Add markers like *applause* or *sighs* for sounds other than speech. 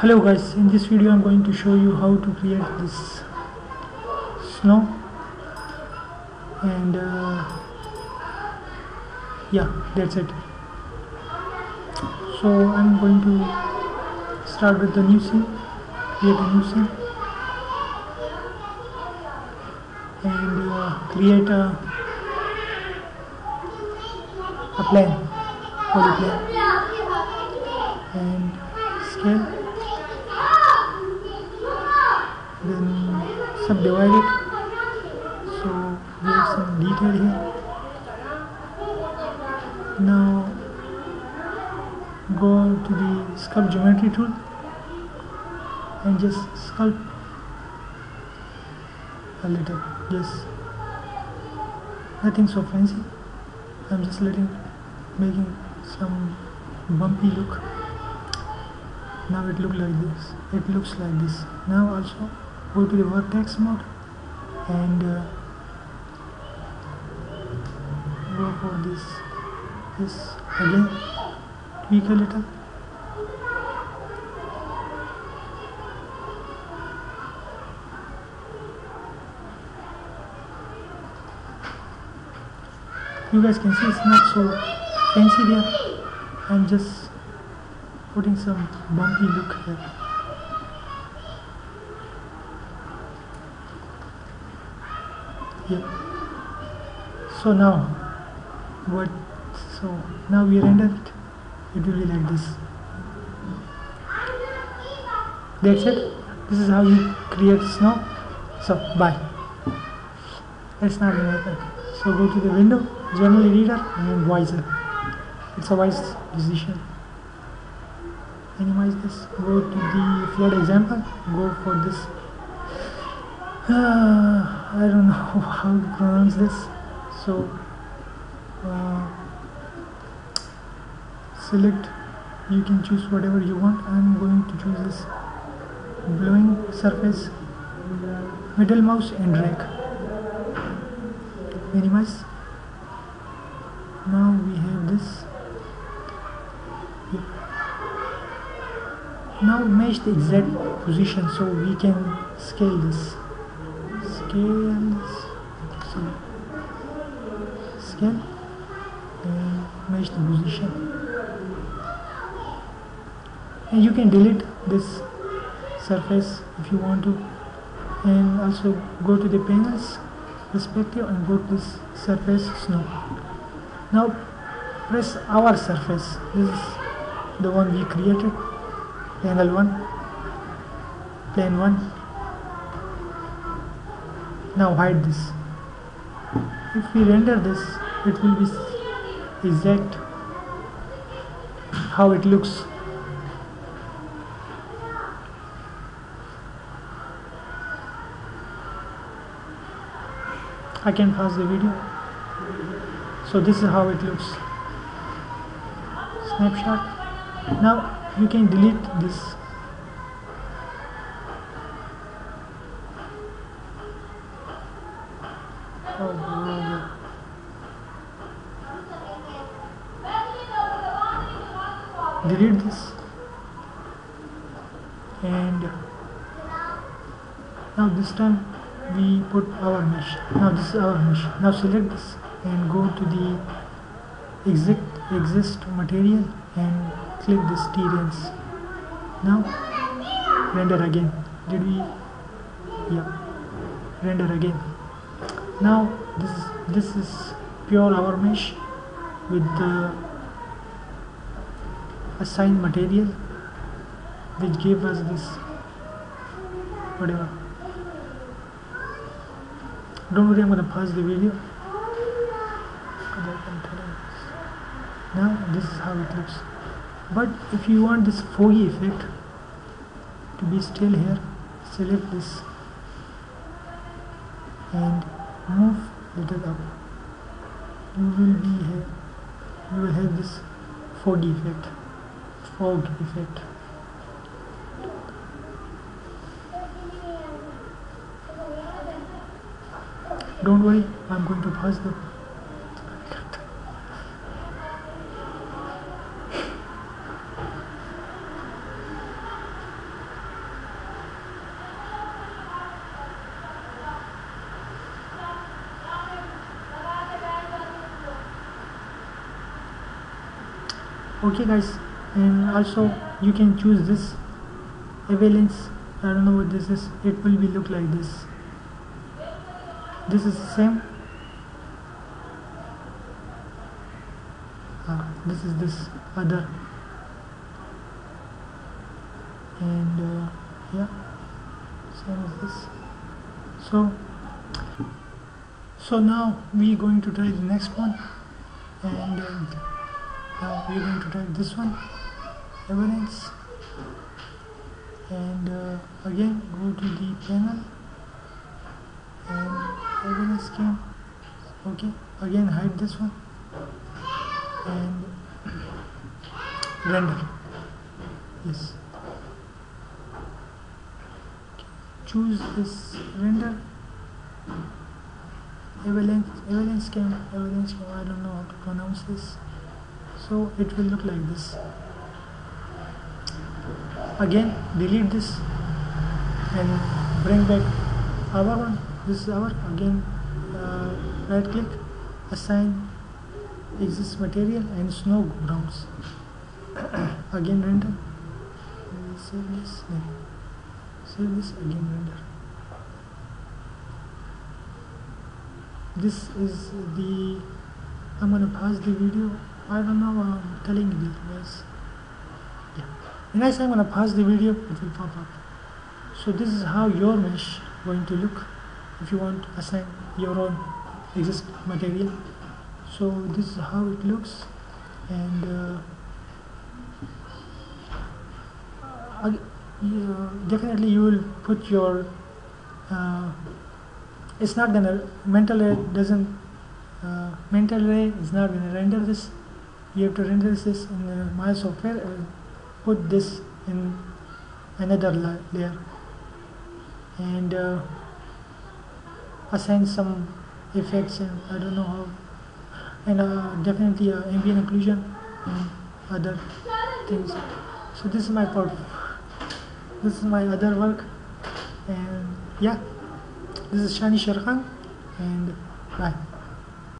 hello guys in this video i'm going to show you how to create this snow. And uh, yeah that's it. So i'm going to start with the new scene create a new scene. And uh, create a a plane polyplane and scale then subdivide it so we have some detail here. Now go to the sculpt geometry tool and just sculpt a little. Just nothing so fancy. I'm just letting making some bumpy look. Now it look like this. It looks like this. Now also go to the vertex mode. And uh, go for this this again tweak a little. You guys can see it's not so fancy there I'm just putting some bumpy look here so now what so now we render it. It will be like this. That's it. This is how you create snow. So bye. It's not gonna so go to the window. General editor and Visor it's a wise decision. Minimize this. Go to the fluid example. Go for this. Uh, *sighs* I don't know *laughs* how to pronounce this. So uh, select you can choose whatever you want. I'm going to choose this blowing surface middle mouse and drag. Minimize now we have this. Now match the exact position so we can scale this scale this so scale and match the position and you can delete this surface if you want to. And also go to the panels perspective and go to this surface snow. Now press our surface. This is the one we created. Panel 1 plane 1 now hide this. If we render this it will be exact how it looks. I can pause the video. So this is how it looks. Snapshot. Now you can delete this oh, delete this. And now this time we put our mesh. Now this is our mesh. Now select this and go to the exit exist material and click this T-Rens now render again. Did we? Yeah. Render again now this is this is pure our mesh with the assigned material which gave us this whatever. Don't worry I'm gonna pause the video. Now this is how it looks. But if you want this foggy effect to be still here select this and move little up. You will be you will have this fog effect fog effect. Don't worry I'm going to pause the okay guys. And also you can choose this avalanche. I don't know what this is. It will be look like this. This is the same. Uh, this is this other. And uh, yeah. Same as this. So so now we going to try the next one. And uh, now we're going to try this one? Evidence and uh, again go to the panel. And evidence scheme okay again hide this one. And *clears throat* render. Yes. Choose this render. Avalanche avalanche cam avalanche cam I don't know how to pronounce this so it will look like this. Again delete this and bring back our one. This is our again uh, right click assign exist material and snow grounds. *coughs* Again render. Save this save this again render. This is the I'm gonna pause the video I don't know I'm telling you guys. Yeah. Next I'm gonna pause the video it will pop up. So this is how your mesh going to look if you want to assign your own exist material. So this is how it looks and uh, definitely you will put your uh, it's not gonna mental doesn't uh, mental ray is not gonna render this you have to render this in uh, Maya software and put this in another la layer. And uh, assign some effects and I don't know how and uh, definitely uh, ambient occlusion and other things. So this is my part this is my other work. And yeah this is Shani Sherkhan and bye